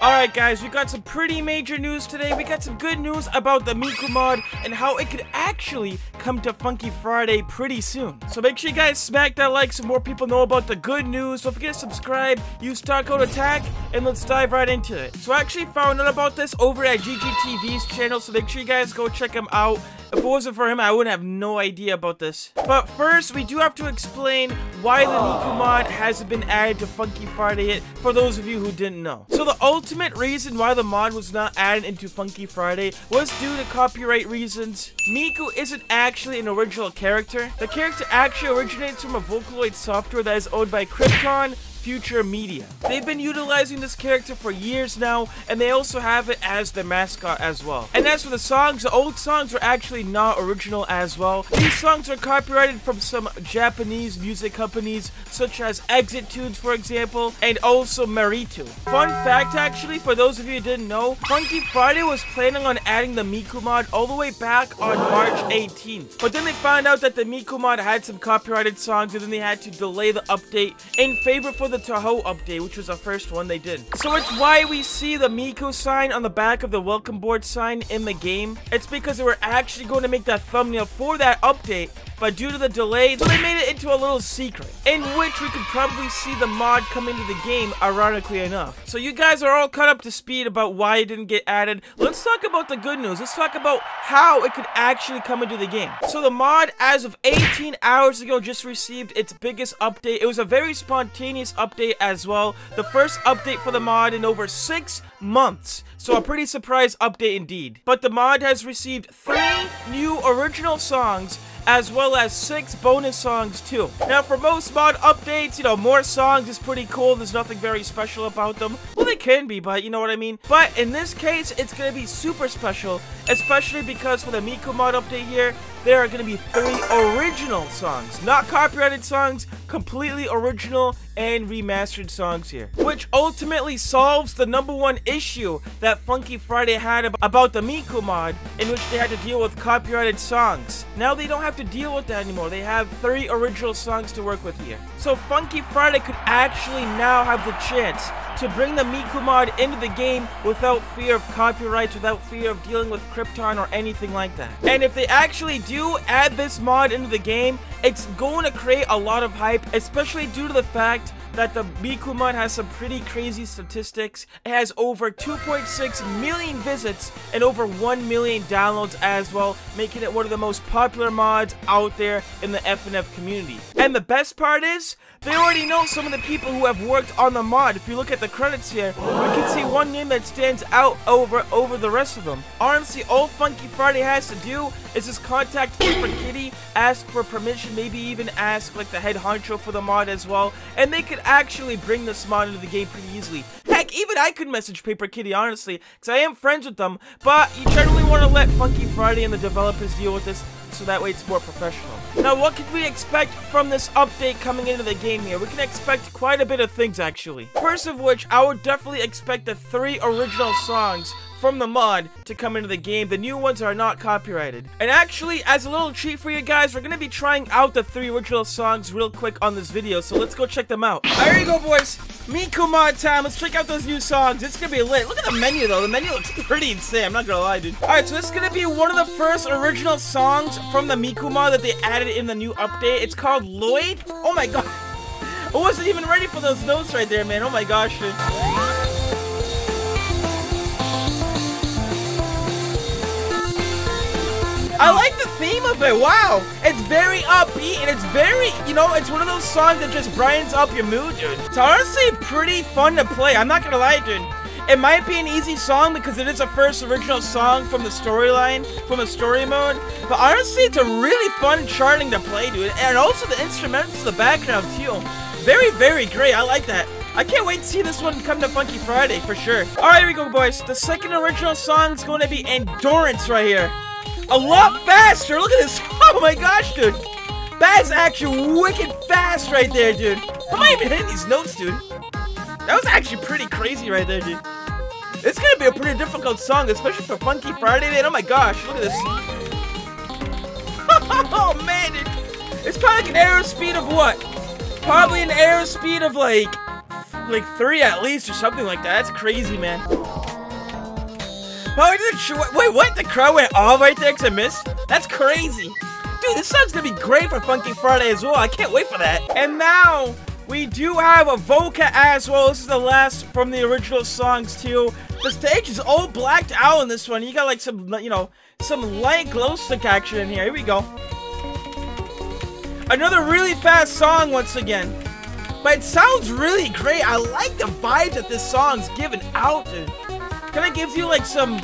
Alright guys, we got some pretty major news today. We got some good news about the Miku mod and how it could actually come to Funky Friday pretty soon. So make sure you guys smack that like so more people know about the good news. Don't forget to subscribe, use star code attack, and let's dive right into it. So I actually found out about this over at GGTV's channel, so make sure you guys go check him out. If it wasn't for him, I wouldn't have no idea about this. But first, we do have to explain why the Miku mod hasn't been added to Funky Friday for those of you who didn't know. So the ultimate reason why the mod was not added into Funky Friday was due to copyright reasons. Miku isn't actually an original character. The character actually originates from a Vocaloid software that is owned by Crypton, Future Media. They've been utilizing this character for years now, and they also have it as their mascot as well. And as for the songs, the old songs are actually not original as well. These songs are copyrighted from some Japanese music companies, such as Exit Tunes, for example, and also Maritu. Fun fact, actually, for those of you who didn't know, Funky Friday was planning on adding the Miku mod all the way back on March 18th. But then they found out that the Miku mod had some copyrighted songs, and then they had to delay the update in favor for the the Touhou update, which was the first one they did. So it's why we see the Miku sign on the back of the welcome board sign in the game. It's because they were actually going to make that thumbnail for that update, but due to the delay, so they made it into a little secret, in which we could probably see the mod come into the game, ironically enough. So you guys are all caught up to speed about why it didn't get added. Let's talk about the good news. Let's talk about how it could actually come into the game. So the mod, as of 18 hours ago, just received its biggest update. It was a very spontaneous update as well. The first update for the mod in over six months. So a pretty surprise update indeed. But the mod has received three new original songs as well as six bonus songs too. Now for most mod updates, you know, more songs is pretty cool. There's nothing very special about them. Well, they can be, but you know what I mean? But in this case, it's gonna be super special, especially because for the Miku mod update here, there are to be three original songs, not copyrighted songs, completely original and remastered songs here, which ultimately solves the number one issue that Funky Friday had about the Miku mod, in which they had to deal with copyrighted songs. Now they don't have to deal with that anymore. They have three original songs to work with here. So Funky Friday could actually now have the chance to bring the Miku mod into the game without fear of copyrights, without fear of dealing with Crypton or anything like that. And if they actually do add this mod into the game, it's going to create a lot of hype, especially due to the fact that the Miku mod has some pretty crazy statistics. It has over 2.6 million visits and over 1 million downloads as well, making it one of the most popular mods out there in the FNF community. And the best part is, they already know some of the people who have worked on the mod. If you look at the credits here, we can see one name that stands out over over the rest of them. Honestly, all Funky Friday has to do is just contact Paper Kitty, ask for permission, maybe even ask like the head honcho for the mod as well, and they could actually bring this mod into the game pretty easily. Heck, even I could message Paper Kitty, honestly, because I am friends with them, but you generally want to let Funky Friday and the developers deal with this so that way it's more professional. Now, what can we expect from this update coming into the game here? We can expect quite a bit of things, actually. First of which, I would definitely expect the three original songs from the mod to come into the game. The new ones are not copyrighted. And actually, as a little treat for you guys, we're to be trying out the three original songs real quick on this video. So let's go check them out. Here you go, boys. Miku mod time. Let's check out those new songs. It's to be lit. Look at the menu, though. The menu looks pretty insane. I'm not to lie, dude. All right, so this is to be one of the first original songs from the Miku mod that they added in the new update. It's called Loid. Oh, my God. I wasn't even ready for those notes right there, man. Oh, my gosh, dude. I like the theme of it. Wow. It's very upbeat and it's very, you know, it's one of those songs that just brightens up your mood, dude. It's honestly pretty fun to play. I'm not gonna lie, dude. It might be an easy song because it is a first original song from the storyline, from the story mode. But honestly, it's a really fun charting to play, dude. And also the instrumentals in the background, too. Very, very great. I like that. I can't wait to see this one come to Funky Friday, for sure. Alright, here we go, boys. The second original song is going to be Endurance right here a lot faster. Look at this. Oh my gosh, dude. That's actually wicked fast right there, dude. How am I even hitting these notes, dude? That was actually pretty crazy right there, dude. It's gonna be a pretty difficult song, especially for Funky Friday, man. Oh my gosh, look at this. oh man, dude. It's probably like an arrow speed of what? Probably an arrow speed of like like three at least or something like that. That's crazy, man. Why did the wait, what? The crowd went all because I missed? That's crazy. Dude, this song's gonna be great for Funky Friday as well. I can't wait for that. And now, we do have a Voca as well. This is the last from the original songs too. The stage is all blacked out in this one. You got like some, you know, some light glow stick action in here. Here we go. Another really fast song once again. But it sounds really great. I like the vibe that this song's giving out. Kind of gives you like some,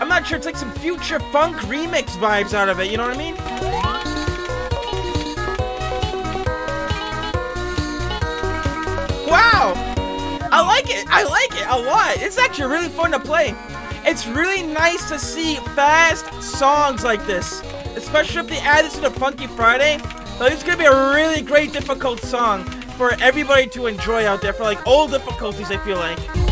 I'm not sure, it's like some future funk remix vibes out of it. You know what I mean? Wow! I like it. I like it a lot. It's actually really fun to play. It's really nice to see fast songs like this. Especially if they add this to the Funky Friday. So it's gonna be a really great difficult song for everybody to enjoy out there for like all difficulties I feel like.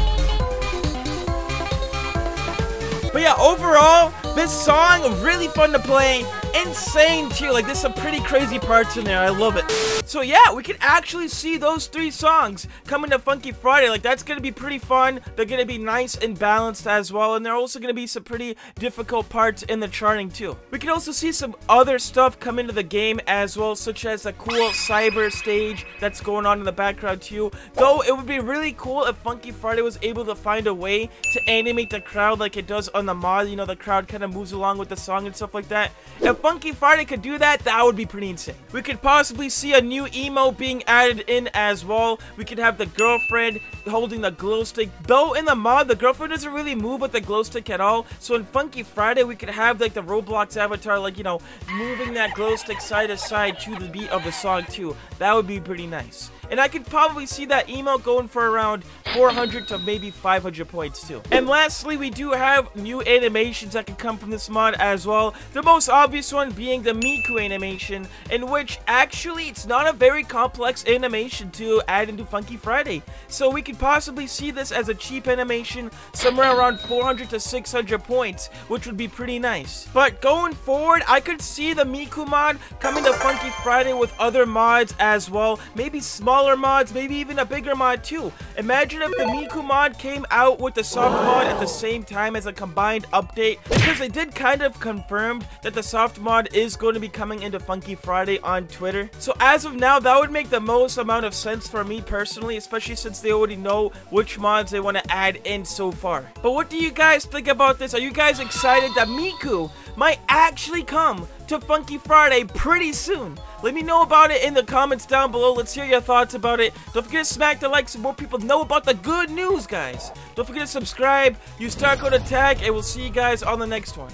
But yeah, overall, this song really fun to play insane too. Like there's some pretty crazy parts in there. I love it. So yeah, we can actually see those three songs coming to Funky Friday. Like that's gonna be pretty fun. They're gonna be nice and balanced as well. And there are also gonna be some pretty difficult parts in the charting too. We can also see some other stuff come into the game as well, such as a cool cyber stage that's going on in the background too. Though it would be really cool if Funky Friday was able to find a way to animate the crowd like it does on the mod. You know, the crowd kind of moves along with the song and stuff like that. If Funky Friday could do that, that would be pretty insane. We could possibly see a new emo being added in as well. We could have the girlfriend holding the glow stick. Though in the mod, the girlfriend doesn't really move with the glow stick at all. So in Funky Friday, we could have like the Roblox avatar, like, you know, moving that glow stick side to side to the beat of the song too. That would be pretty nice. And I could probably see that email going for around 400 to maybe 500 points too. And lastly, we do have new animations that can come from this mod as well. The most obvious one being the Miku animation, in which actually it's not a very complex animation to add into Funky Friday. So we could possibly see this as a cheap animation somewhere around 400 to 600 points, which would be pretty nice. But going forward, I could see the Miku mod coming to Funky Friday with other mods as well. Maybe small smaller mods, maybe even a bigger mod too. Imagine if the Miku mod came out with the soft mod at the same time as a combined update, because they did kind of confirm that the soft mod is going to be coming into Funky Friday on Twitter. So as of now, that would make the most amount of sense for me personally, especially since they already know which mods they want to add in so far. But what do you guys think about this? Are you guys excited that Miku might actually come to Funky Friday pretty soon. Let me know about it in the comments down below. Let's hear your thoughts about it. Don't forget to smack the like so more people know about the good news, guys. Don't forget to subscribe, use star code attack, and we'll see you guys on the next one.